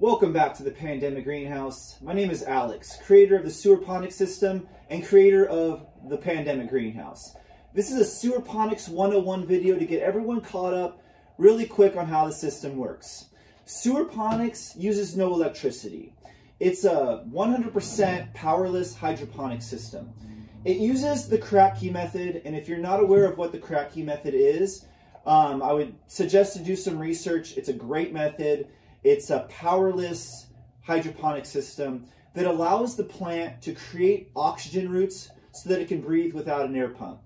Welcome back to the Pandemic Greenhouse. My name is Alex, creator of the Sewerponics system and creator of the Pandemic Greenhouse. This is a Sewerponics 101 video to get everyone caught up really quick on how the system works. Sewerponics uses no electricity. It's a 100% powerless hydroponic system. It uses the Kratky method, and if you're not aware of what the Kratky method is, um, I would suggest to do some research. It's a great method. It's a powerless hydroponic system that allows the plant to create oxygen roots so that it can breathe without an air pump.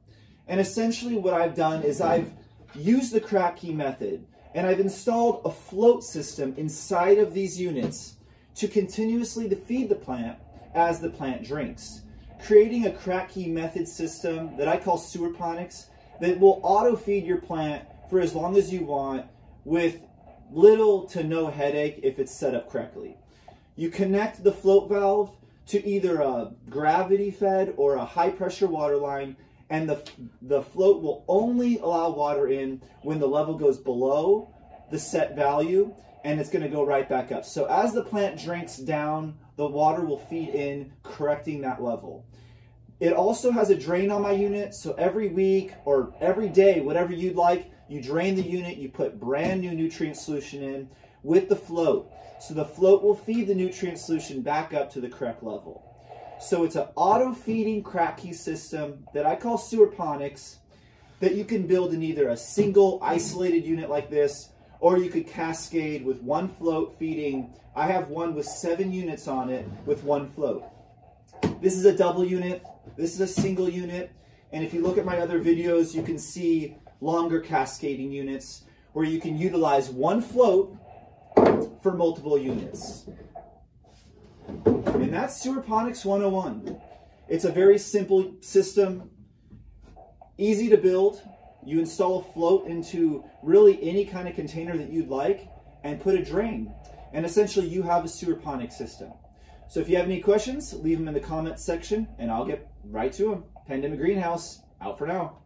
And essentially what I've done is I've used the Kratky method and I've installed a float system inside of these units to continuously feed the plant as the plant drinks, creating a Kratky method system that I call sewerponics that will auto feed your plant for as long as you want with little to no headache if it's set up correctly. You connect the float valve to either a gravity fed or a high pressure water line and the, the float will only allow water in when the level goes below the set value and it's going to go right back up. So as the plant drinks down, the water will feed in, correcting that level. It also has a drain on my unit, so every week or every day, whatever you'd like, you drain the unit, you put brand new nutrient solution in with the float. So the float will feed the nutrient solution back up to the correct level. So it's an auto-feeding Kratky system that I call sewerponics that you can build in either a single isolated unit like this or you could cascade with one float feeding. I have one with seven units on it with one float. This is a double unit. This is a single unit. And if you look at my other videos, you can see longer cascading units where you can utilize one float for multiple units. And that's Sewerponics 101. It's a very simple system, easy to build. You install a float into really any kind of container that you'd like and put a drain. And essentially you have a sewerponic system. So if you have any questions, leave them in the comments section and I'll get right to them. Pandemic Greenhouse, out for now.